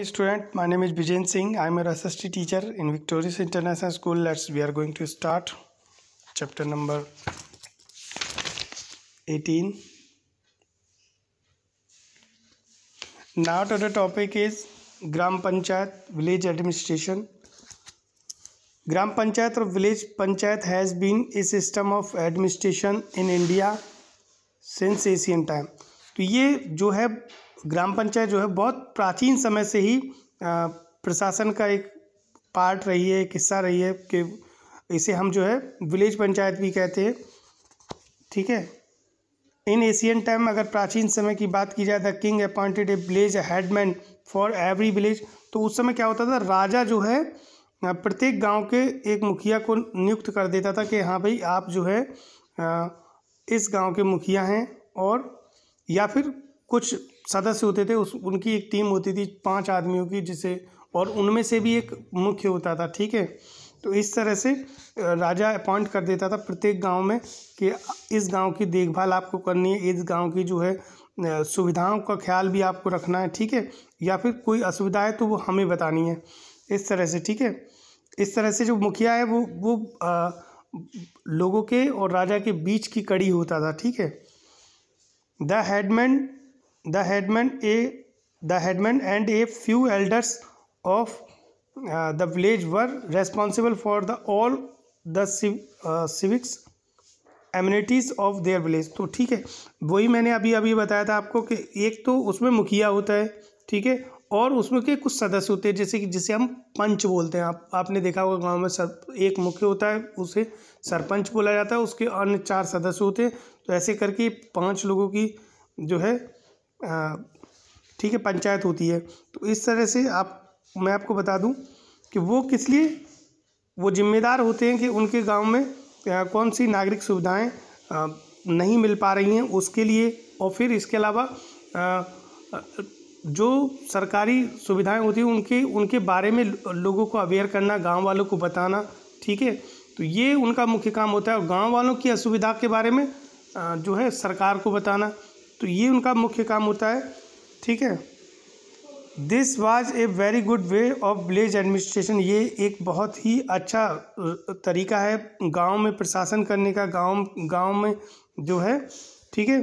student my name is Bijen Singh I am a SST teacher in Victorious International School let's we are going to start chapter number 18 now the topic is Gram Panchayat village administration Gram Panchayat or village panchayat has been a system of administration in India since ancient time तो ये जो है ग्राम पंचायत जो है बहुत प्राचीन समय से ही प्रशासन का एक पार्ट रही है, एक हिस्सा रही है कि इसे हम जो है विलेज पंचायत भी कहते हैं। ठीक है? इन एशियन टाइम अगर प्राचीन समय की बात की जाए, the king appointed a village headman for every village तो उस समय क्या होता था, राजा जो है प्रत्येक गाँव के एक मुखिया को नियुक्त कर देता था कि हाँ भाई, आप जो है इस गाँव के मुखिया हैं और या फिर कुछ सदस्य होते थे उस उनकी एक टीम होती थी पाँच आदमियों की जिसे और उनमें से भी एक मुख्य होता था ठीक है? तो इस तरह से राजा अपॉइंट कर देता था प्रत्येक गाँव में कि इस गाँव की देखभाल आपको करनी है इस गाँव की जो है सुविधाओं का ख्याल भी आपको रखना है ठीक है? या फिर कोई असुविधा है तो वो हमें बतानी है इस तरह से ठीक है? इस तरह से जो मुखिया है वो वो आ, लोगों के और राजा के बीच की कड़ी होता था ठीक है? The headman the headman and a few elders of uh, the village were responsible for the all the civ, uh, civics amenities of their village. तो ठीक है वही मैंने अभी अभी बताया था आपको कि एक तो उसमें मुखिया होता है ठीक है और उसमें के कुछ सदस्य होते हैं जैसे कि जिसे हम पंच बोलते हैं। आप आपने देखा होगा गाँव में सर एक मुख्य होता है उसे सरपंच बोला जाता है उसके अन्य चार सदस्य होते हैं। तो ऐसे करके पाँच लोगों की जो है ठीक है, पंचायत होती है। तो इस तरह से आप, मैं आपको बता दूँ कि वो किस लिए, वो जिम्मेदार होते हैं कि उनके गाँव में कौन सी नागरिक सुविधाएँ नहीं मिल पा रही हैं उसके लिए और फिर इसके अलावा जो सरकारी सुविधाएँ होती हैं उनके उनके बारे में लोगों को अवेयर करना, गाँव वालों को बताना, ठीक है? तो ये उनका मुख्य काम होता है और गाँव वालों की असुविधा के बारे में जो है सरकार को बताना। तो ये उनका मुख्य काम होता है, ठीक है? This was a very good way of village administration ये एक बहुत ही अच्छा तरीका है गाँव में प्रशासन करने का, गाँव गाँव में जो है, ठीक है?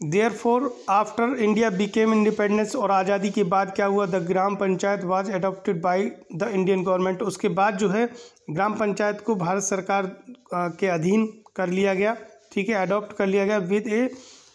Therefore after India became independence और आज़ादी के बाद क्या हुआ? The gram panchayat was adopted by the Indian government उसके बाद जो है, ग्राम पंचायत को भारत सरकार के अधीन कर लिया गया, ठीक है? अडॉप्ट कर लिया गया विद ए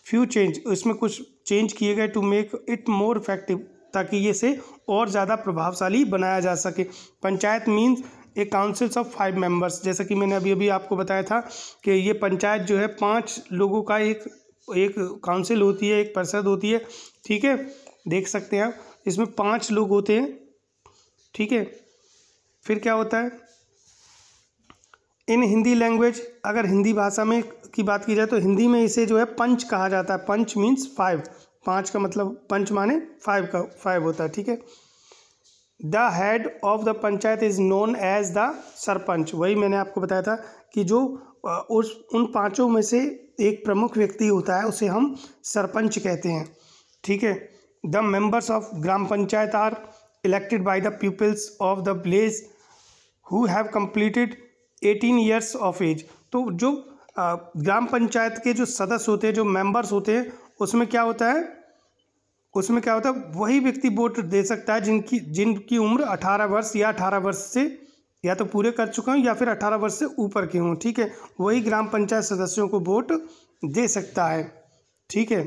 फ्यू चेंज इसमें कुछ चेंज किए गए to make it more effective ताकि ये से और ज़्यादा प्रभावशाली बनाया जा सके। Panchayat means a councils of five members जैसा कि मैंने अभी अभी आपको बताया था कि ये पंचायत जो है, पाँच लोगों का एक एक काउंसिल होती है, एक परिषद होती है। ठीक है? देख सकते हैं आप। इसमें पाँच लोग होते हैं। ठीक है? फिर क्या होता है? इन हिंदी लैंग्वेज अगर हिंदी भाषा में की बात की जाए तो हिंदी में इसे जो है पंच कहा जाता है। पंच मीन्स फाइव पाँच का मतलब पंच माने फाइव का फाइव होता है, ठीक है? The head of the panchayat is known as the sarpanch वही मैंने आपको बताया था कि जो उस, उन पाँचों में से एक प्रमुख व्यक्ति होता है, उसे हम सरपंच कहते हैं, ठीक है? The members of gram panchayat are elected by the peoples of the village who have completed eighteen years of age. तो जो ग्राम पंचायत के जो सदस्य होते हैं, जो मेंबर्स होते हैं, उसमें क्या होता है? उसमें क्या होता है? वही व्यक्ति वोट दे सकता है जिनकी जिनकी उम्र अठारह वर्ष या अठारह वर्ष से, या तो पूरे कर चुका हूँ या फिर अठारह वर्ष से ऊपर के हों, ठीक है? वही ग्राम पंचायत सदस्यों को वोट दे सकता है, ठीक है?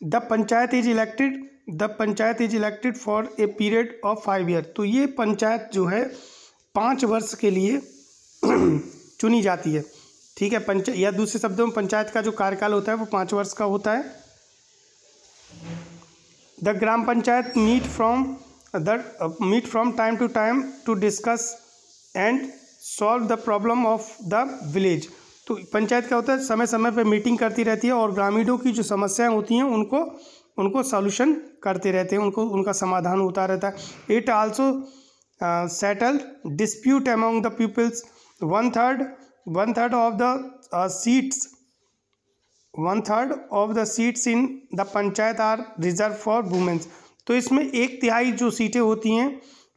The panchayat is elected, the panchayat is elected for a period of five year. तो ये पंचायत जो है, पाँच वर्ष के लिए चुनी जाती है। ठीक है, पंच, या दूसरे शब्दों में पंचायत का जो कार्यकाल होता है, वो पाँच वर्ष का होता है। The gram panchayat meet from, the, meet from time to time to discuss and solve the problem of the village. तो पंचायत क्या होता है समय समय पर मीटिंग करती रहती है और ग्रामीणों की जो समस्याएँ होती हैं, उनको उनको सॉल्यूशन करते रहते हैं, उनको, उनका समाधान होता रहता है। It also settle dispute among the peoples one third third of the uh, seats one third of the seats in the panchayat are reserved for women. तो इसमें एक तिहाई जो सीटें होती हैं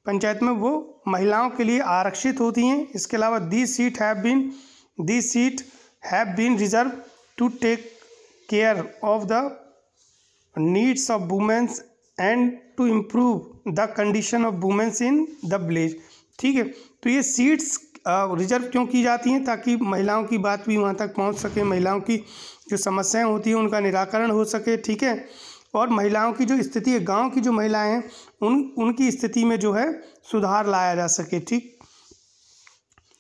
पंचायत में वो महिलाओं के लिए आरक्षित होती हैं। इसके अलावा the seat have been the seat have been reserve to take care of the needs of womens and to improve the condition of womens in the village ठीक है? तो ये सीट्स रिज़र्व क्यों की जाती हैं ताकि महिलाओं की बात भी वहाँ तक पहुँच सके, महिलाओं की जो समस्याएँ होती हैं उनका निराकरण हो सके, ठीक है? और महिलाओं की जो स्थिति है, गाँव की जो महिलाएँ हैं, उन, उनकी स्थिति में जो है सुधार लाया जा सके, ठीक?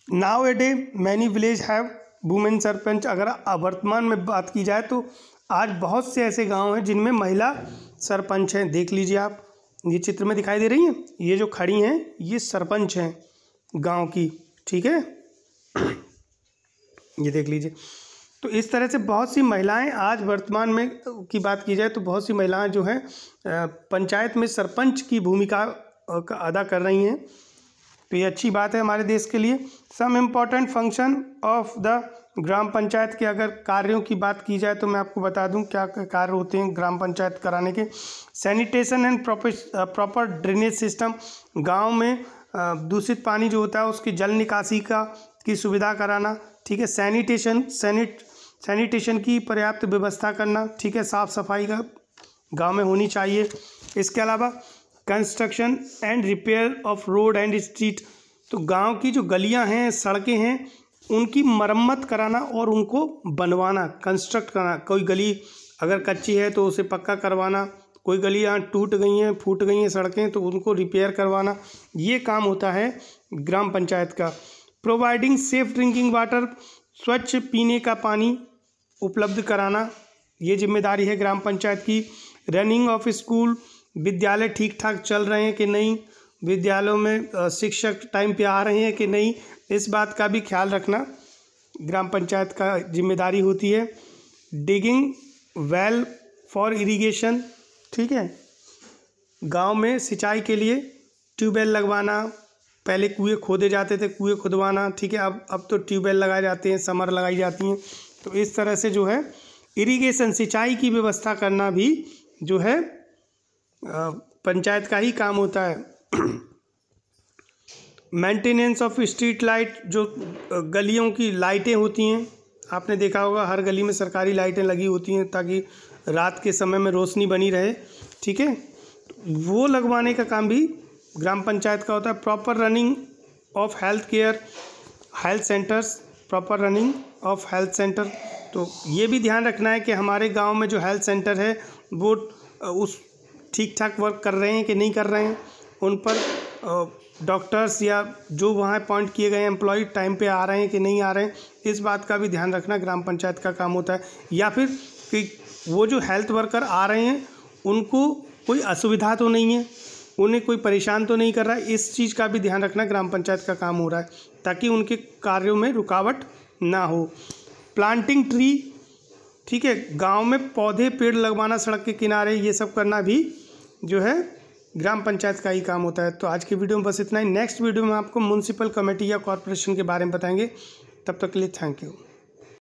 Now a day many village have women sarpanch अगर वर्तमान में बात की जाए तो आज बहुत से ऐसे गाँव हैं जिनमें महिला सरपंच हैं। देख लीजिए आप, ये चित्र में दिखाई दे रही हैं? ये जो खड़ी हैं, ये सरपंच हैं गाँव की। ठीक है? ये देख लीजिए। तो इस तरह से बहुत सी महिलाएँ आज वर्तमान में, की बात की जाए तो बहुत सी महिलाएँ जो हैं पंचायत में सरपंच की भूमिका अदा कर रही हैं। तो ये अच्छी बात है हमारे देश के लिए। Some important function of the gram panchayat के अगर कार्यों की बात की जाए तो मैं आपको बता दूँ क्या कार्य होते हैं ग्राम पंचायत कराने के। Sanitation and proper drainage system गाँव में दूषित पानी जो होता है उसकी जल निकासी का, की सुविधा कराना, ठीक है? सैनिटेशन सैनिट सैनिटेशन की पर्याप्त व्यवस्था करना, ठीक है? साफ़ सफ़ाई का गाँव में होनी चाहिए। इसके अलावा construction and repair of road and street तो गाँव की जो गलियाँ हैं, सड़कें हैं, उनकी मरम्मत कराना और उनको बनवाना कंस्ट्रक्ट करना। कोई गली अगर कच्ची है तो उसे पक्का करवाना कोई गलियाँ टूट गई हैं, फूट गई हैं सड़कें तो उनको रिपेयर करवाना, ये काम होता है ग्राम पंचायत का। प्रोवाइडिंग सेफ़ ड्रिंकिंग वाटर स्वच्छ पीने का पानी उपलब्ध कराना, ये ज़िम्मेदारी है ग्राम पंचायत की। रनिंग ऑफ़ स्कूल विद्यालय ठीक ठाक चल रहे हैं कि नहीं? विद्यालयों में शिक्षक टाइम पे आ रहे हैं कि नहीं? इस बात का भी ख्याल रखना, ग्राम पंचायत का ज़िम्मेदारी होती है। डिगिंग वेल फॉर इरिगेशन ठीक है? गाँव में सिंचाई के लिए ट्यूबवेल लगवाना, पहले कुएँ खोदे जाते थे, कुएँ खुदवाना, ठीक है? अब अब तो ट्यूबवेल लगाए जाते हैं, समर लगाई जाती हैं। तो इस तरह से जो है इरिगेशन सिंचाई की व्यवस्था करना भी जो है पंचायत का ही काम होता है। मेंटेनेंस ऑफ़ स्ट्रीट लाइट जो गलियों की लाइटें होती हैं, आपने देखा होगा, हर गली में सरकारी लाइटें लगी होती हैं ताकि रात के समय में रोशनी बनी रहे, ठीक है? वो लगवाने का काम भी ग्राम पंचायत का होता है। Proper running of health care health centres proper running of health centre तो ये भी ध्यान रखना है कि हमारे गाँव में जो हेल्थ सेंटर है, वो उस ठीक ठाक वर्क कर रहे हैं कि नहीं कर रहे हैं? उन पर डॉक्टर्स या जो वहाँ अपॉइंट किए गए एम्प्लॉय टाइम पे आ रहे हैं कि नहीं आ रहे हैं? इस बात का भी ध्यान रखना। ग्राम पंचायत का काम होता है। या फिर कि वो जो हेल्थ वर्कर आ रहे हैं, उनको कोई असुविधा तो नहीं है, उन्हें कोई परेशान तो नहीं कर रहा है। इस चीज़ का भी ध्यान रखना, ग्राम पंचायत का काम हो रहा है, ताकि उनके कार्यों में रुकावट ना हो। प्लांटिंग ट्री ठीक है, गाँव में पौधे, पेड़ लगवाना, सड़क के किनारे, ये सब करना भी जो है, ग्राम पंचायत का ही काम होता है। तो आज की वीडियो में बस इतना ही। नेक्स्ट वीडियो में आपको म्यूनसिपल कमेटी या कॉरपोरेशन के बारे में बताएँगे। तब तक के लिए थैंक यू